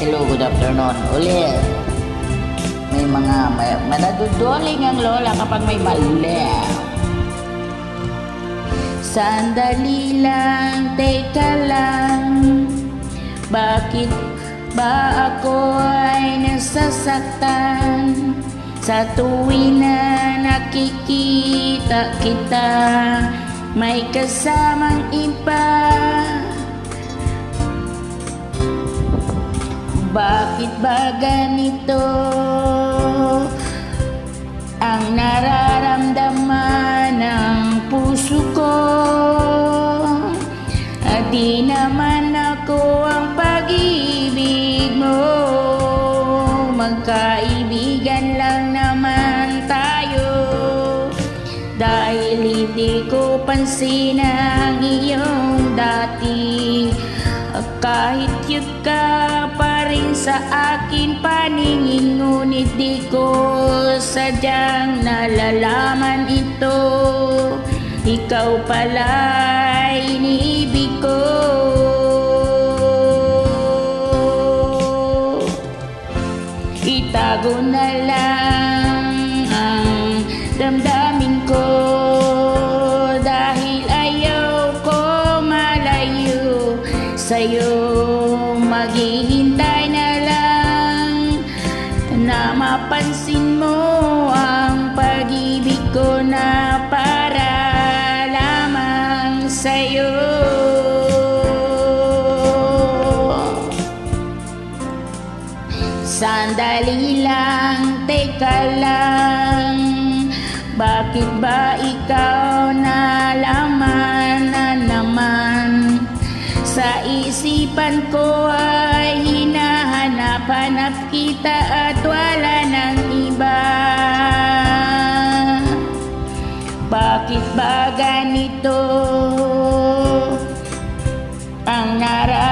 afternoon ulit. May mga, may, manaduduling ang lola kapag may mali. Sandali lang, teka lang, bakit ba ako ay nasasaktan? Sa tuwing na nakikita kita, may kasamang iba. Bakit ba ganito? Ang nararamdaman ng puso ko? At di naman ako ang pag-ibig mo. Magkaibigan lang naman tayo. Dahil hindi ko pansin ang iyong dati. Kahit cute ka pa rin sa akin paningin Ngunit di ko sadyang nalalaman ito. Ikaw pala iniibig ko. Itago na lang ang damdamin ko Dahil ayaw ko malayo sa'yo Maghihintay mapansin mo ang pag-ibig ko na para lamang sa'yo. Sandali lang, teka lang. Bakit ba ikaw na laman na naman? Sa isipan ko ay hinahanap-hanap kita at wala ng iba. Bakit ba ganito ang nararamdaman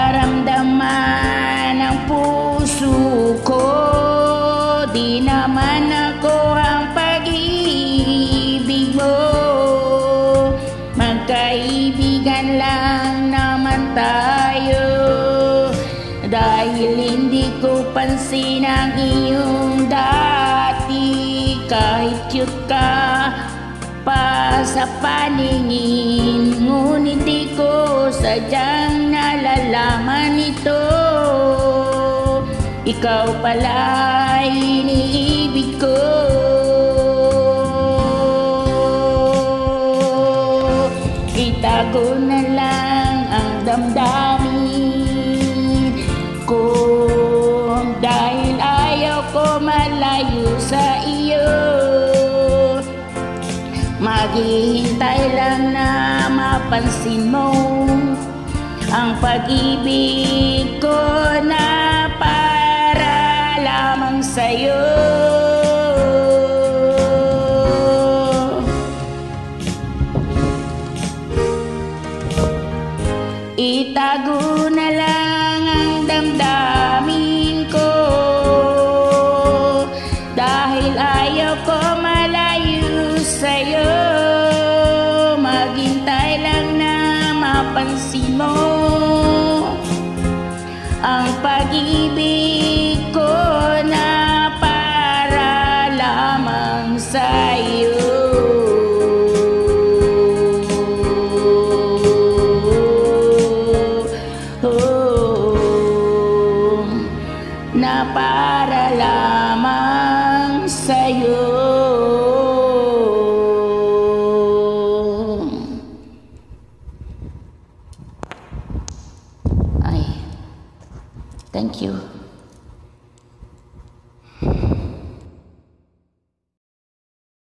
Dahil hindi ko pansin ang iyong dati. Kahit cute ka pa sa paningin Ngunit di ko sadyang nalalaman ito. Ikaw pala iniibig ko. Itago na lang ang damdamin Maghihintay lang na mapansin mo Ang pag-ibig ko na para lamang sa'yo mapansin mo? Ang pag-ibig ko na para lamang sa'yo. Oh, na para lamang sa'yo thank you.